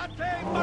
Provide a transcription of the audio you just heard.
State